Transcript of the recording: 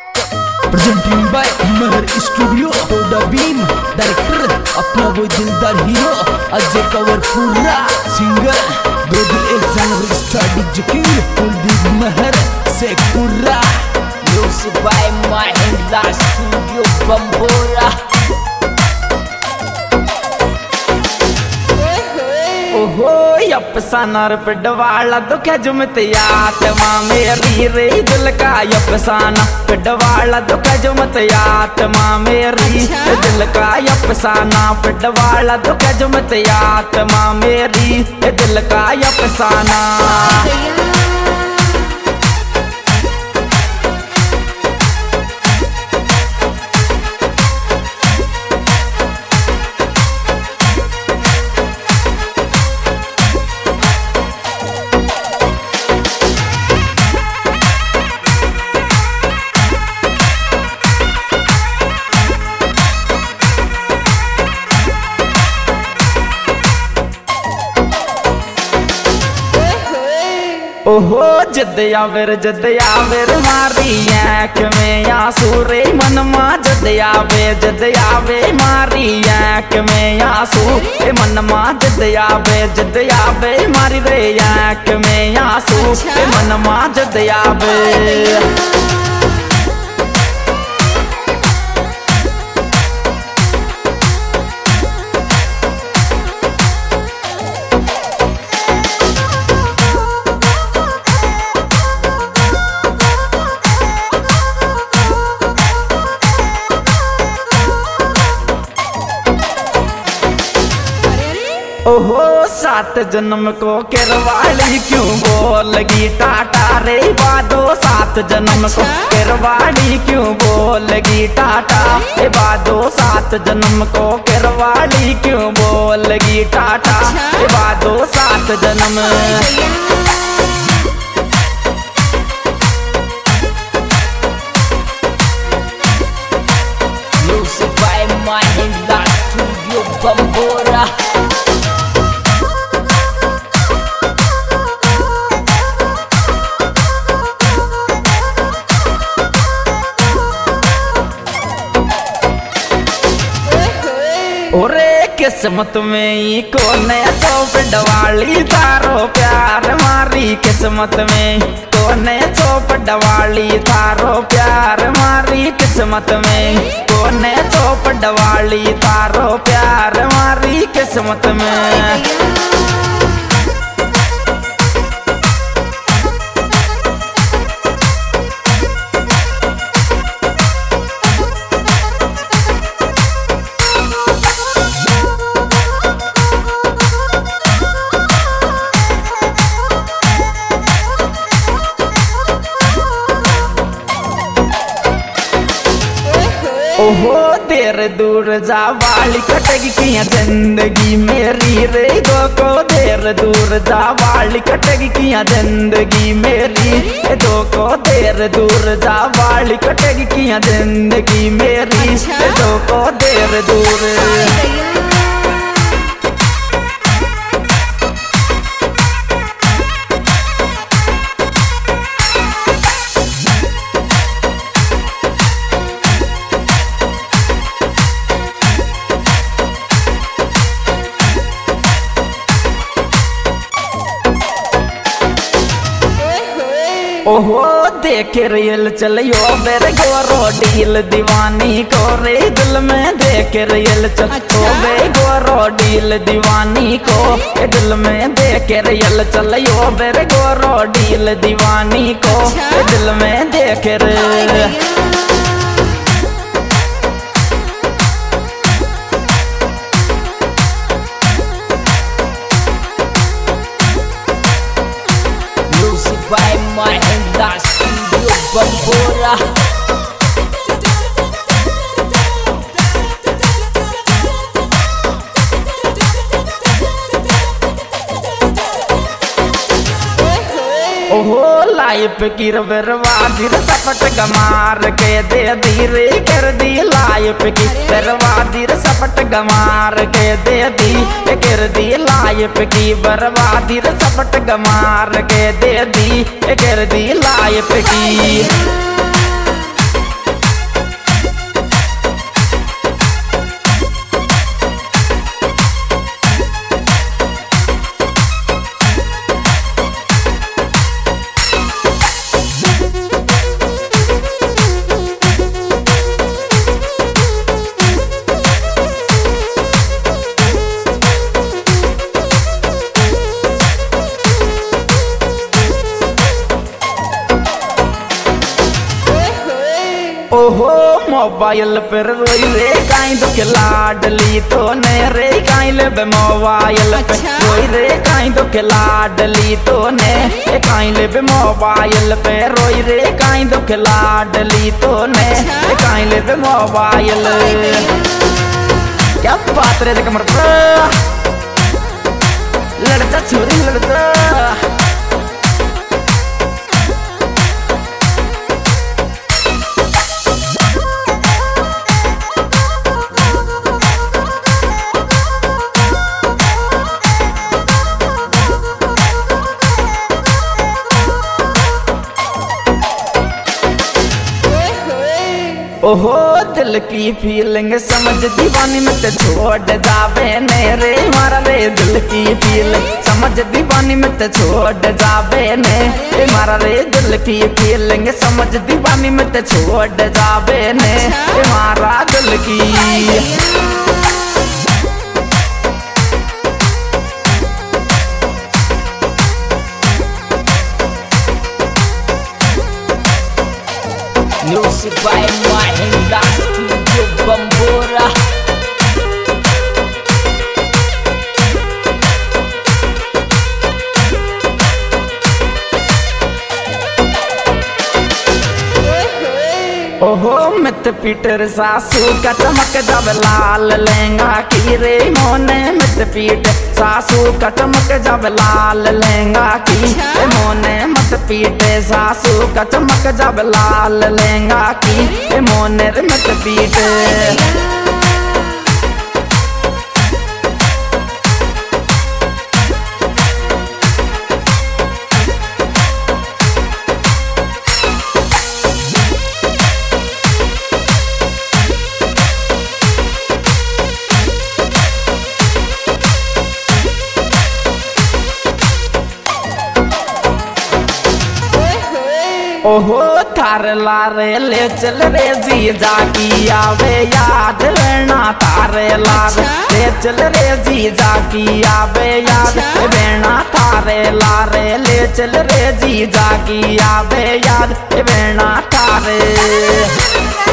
Presenting by Mahar studio Toda beam director अपना वो दिलदार हीरो अजय कवर पूरा सिंगर एक जानवर starring Zakir Kuldeep Mahar Sheikhpura Music by Mahindra Studio Bambora. ओहो अपसानर पिडवाला दुख जुमते आत्मा मेरी रे दिल का अपसाना पिडवाला दुख जुमते आत्मा मेरी दिल का अपसाना पिडवाला दुख जुमते आत्मा मेरी दिल का यपसाना ओहो जदया वेर जदया वेर मारी आँख में आँसू रे मनमा? जदया वे जदया वे मारी आँख में आँसू मन मनमा? जदया वे जदया वे मारी रे आँख में आँसू मन मनमा? जदया वे सात जन्म को केरवाली क्यों बोलगी? टाटा रे बादो सात जन्म को केरवाली क्यों बोलगी? टाटा रे बादो सात जन्म को केरवाली क्यों बोलगी? टाटा रे बादो सात जन्म। किस्मत में ही को नया चौपट वाली तारो प्यार मारी किस्मत में। को नया चौपट वाली तारो प्यार मारी किस्मत में। को नया चौपट वाली तारो प्यार मारी किस्मत में। ओहो देर दूर जा वाली कटेगी किया ज़िंदगी मेरी रे दो को देर दूर जा वाली कटेगी किया ज़िंदगी मेरी रे दो को देर दूर जा वाली कटेगी किया ज़िंदगी मेरी रे दो को देर। दूर ओहो देख रियल चलियो मेरे गोरो डील दीवानी को रे दिल में देख रियल चलो बे गोरो डील दीवानी को दिल में देख रियल चलियो मेरे गोरो डील दीवानी को दिल में देख रे ओहो, लाइफ की बर्बादी सपट गमार के दे धीरे कर दी लाइफ की बर्बादी सपट गमार के दे दी, कर दी लाइफ की बर्बादी सपट गमार के दे दी, कर दी लाइफ की। मोबाइल पर रोई रे काई दुख लाडली तो ने रे काई लेबे मोबाइल पे। रोई रे काई दुख लाडली तो ने ए काई लेबे मोबाइल पे रोई रे काई दुख लाडली तो ने। ए काई लेबे मोबाइल क्या बात रे कमर लड़ता छोरी लड़ता ओहो, दिल की फीलिंग समझ दीवानी में ते छोड़ जावे ने रे, मारा रे दिल की फीलिंग समझ दीवानी में ते छोड़ जावे ने रे, मारा रे दिल की फीलिंग समझ दीवानी में ते छोड़ जावे ने ए मारा दिल की। Doce vai marrendar, pediu bambora. ओहो मित पीटर सासू का चमक जब लाल लहंगा की रे मोने मित पीट सासू का चमक जब लाल लहंगा की रे मोने मत पीटे सासू का चमक जब लाल लहंगा की रे मोने रे मत पीटे। ओहो थार लारे ले चल रे जीजा की आवे याद रहना तारे लारे। अच्छा। ले चल रे जीजा की आवे याद रहना तारे लारे। ले चल रे जीजा की आवे याद रहना थारे।